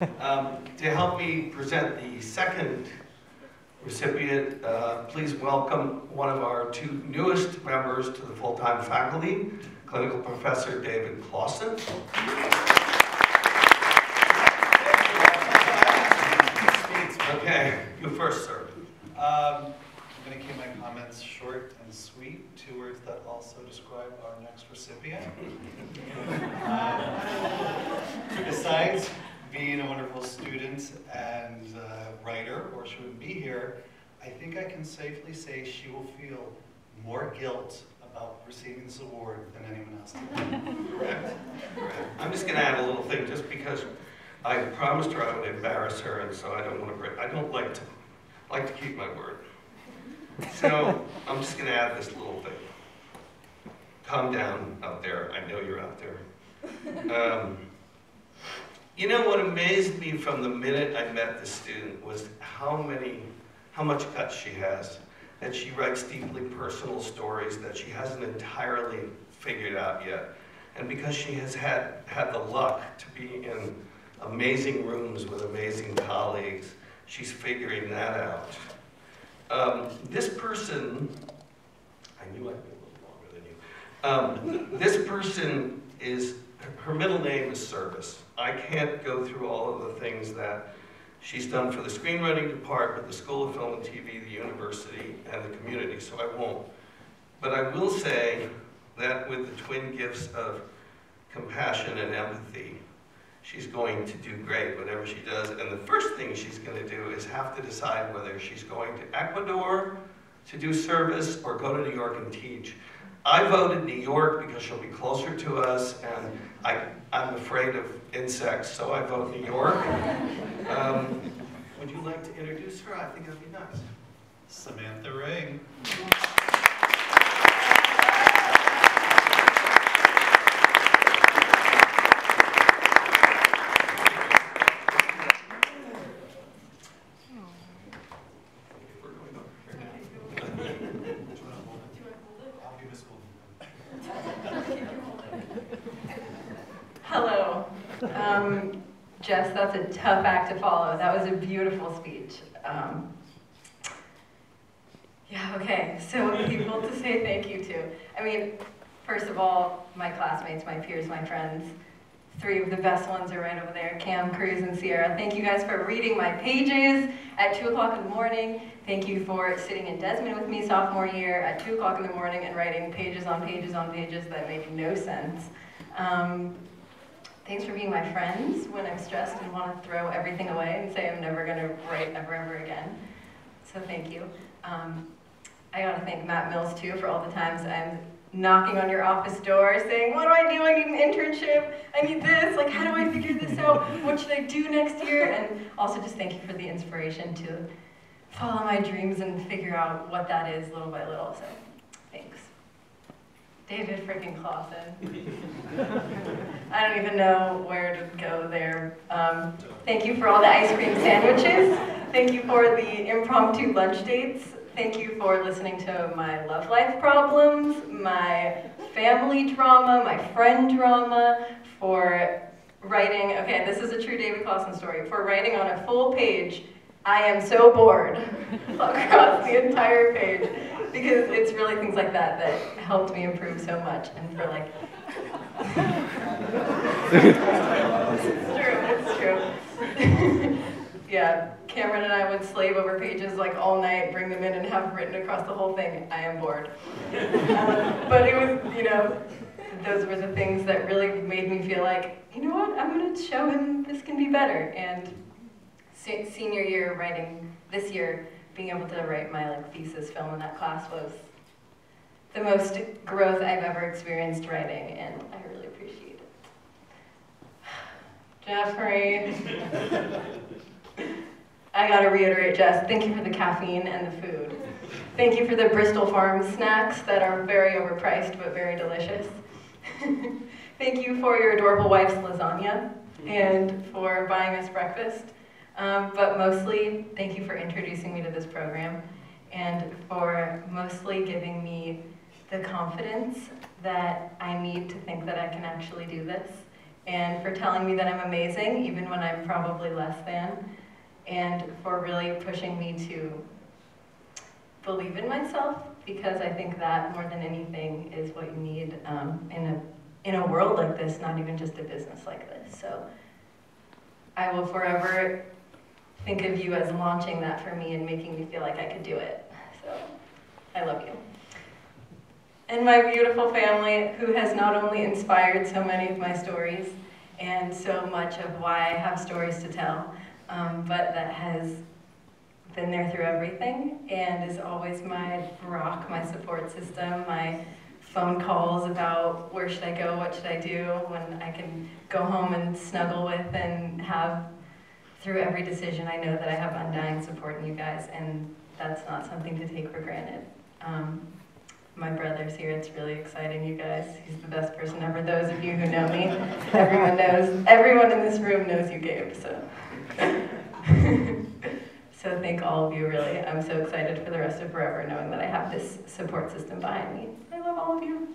Um, To help me present the second recipient, uh, please welcome one of our two newest members to the full-time faculty, Clinical Professor David Clausen. Okay, you first, sir. Um, I'm going to keep my comments short and sweet, two words that also describe our next recipient. Um, Besides being a wonderful student and uh, writer, or she wouldn't be here, I think I can safely say she will feel more guilt about receiving this award than anyone else did. Correct. Correct. I'm just gonna add a little thing, just because I promised her I would embarrass her, and so I don't wanna break, I don't like to, like to keep my word. So, I'm just gonna add this little thing. Calm down out there, I know you're out there. Um, You know, what amazed me from the minute I met the student was how many, how much guts she has. That she writes deeply personal stories that she hasn't entirely figured out yet. And because she has had, had the luck to be in amazing rooms with amazing colleagues, she's figuring that out. Um, this person, I knew I'd be a little longer than you. Um, this person is, her middle name is Service. I can't go through all of the things that she's done for the screenwriting department, the School of Film and TV, the university, and the community, so I won't. But I will say that with the twin gifts of compassion and empathy, she's going to do great, whatever she does. And the first thing she's going to do is have to decide whether she's going to Ecuador to do service or go to New York and teach. I voted New York because she'll be closer to us, and I, I'm afraid of insects, so I vote New York. Um, would you like to introduce her? I think it would be nice. Samantha Ring. If we're going over here now. I'll give a school. Hello. Um, Jess, that's a tough act to follow. That was a beautiful speech. Um, yeah, okay, so people to say thank you to. I mean, first of all, my classmates, my peers, my friends. Three of the best ones are right over there, Cam, Cruz, and Sierra. Thank you guys for reading my pages at 2 o'clock in the morning. Thank you for sitting in Desmond with me sophomore year at 2 o'clock in the morning and writing pages on pages on pages that made no sense. Um, Thanks for being my friends when I'm stressed and want to throw everything away and say I'm never going to write ever, ever again. So thank you. Um, I got to thank Matt Mills too for all the times I'm knocking on your office door saying, what do I do? I need an internship. I need this. Like, how do I figure this out? What should I do next year? And also just thank you for the inspiration to follow my dreams and figure out what that is little by little. So. David freaking Clausen. I don't even know where to go there. Um, thank you for all the ice cream sandwiches. Thank you for the impromptu lunch dates. Thank you for listening to my love life problems, my family drama, my friend drama, for writing, okay, this is a true David Clausen story, for writing on a full page, I am so bored, across the entire page, because it's really things like that that helped me improve so much, and for like, it's true, it's true. yeah, Cameron and I would slave over pages like all night, bring them in and have written across the whole thing, I am bored. But it was, you know, those were the things that really made me feel like, you know what, I'm gonna show him this can be better. And se- senior year writing, this year, being able to write my like thesis film in that class was the most growth I've ever experienced writing, and I really appreciate it. Jeffrey. I gotta reiterate, Jess, thank you for the caffeine and the food. Thank you for the Bristol Farms snacks that are very overpriced but very delicious. thank you for your adorable wife's lasagna and for buying us breakfast. Um, but mostly, thank you for introducing me to this program and for mostly giving me the confidence that I need to think that I can actually do this and for telling me that I'm amazing, even when I'm probably less than, and for really pushing me to believe in myself, because I think that more than anything is what you need um, in a in a world like this, not even just a business like this. So I will forever think of you as launching that for me and making me feel like I could do it. So I love you. And my beautiful family, who has not only inspired so many of my stories and so much of why I have stories to tell, um, but that has been there through everything and is always my rock, my support system, my phone calls about where should I go, what should I do, when I can go home and snuggle with and have, through every decision, I know that I have undying support in you guys, and that's not something to take for granted. Um, my brother's here, it's really exciting, you guys. He's the best person ever. Those of you who know me, everyone knows, everyone in this room knows you, Gabe, so. So thank all of you, really. I'm so excited for the rest of forever, knowing that I have this support system behind me. I love all of you.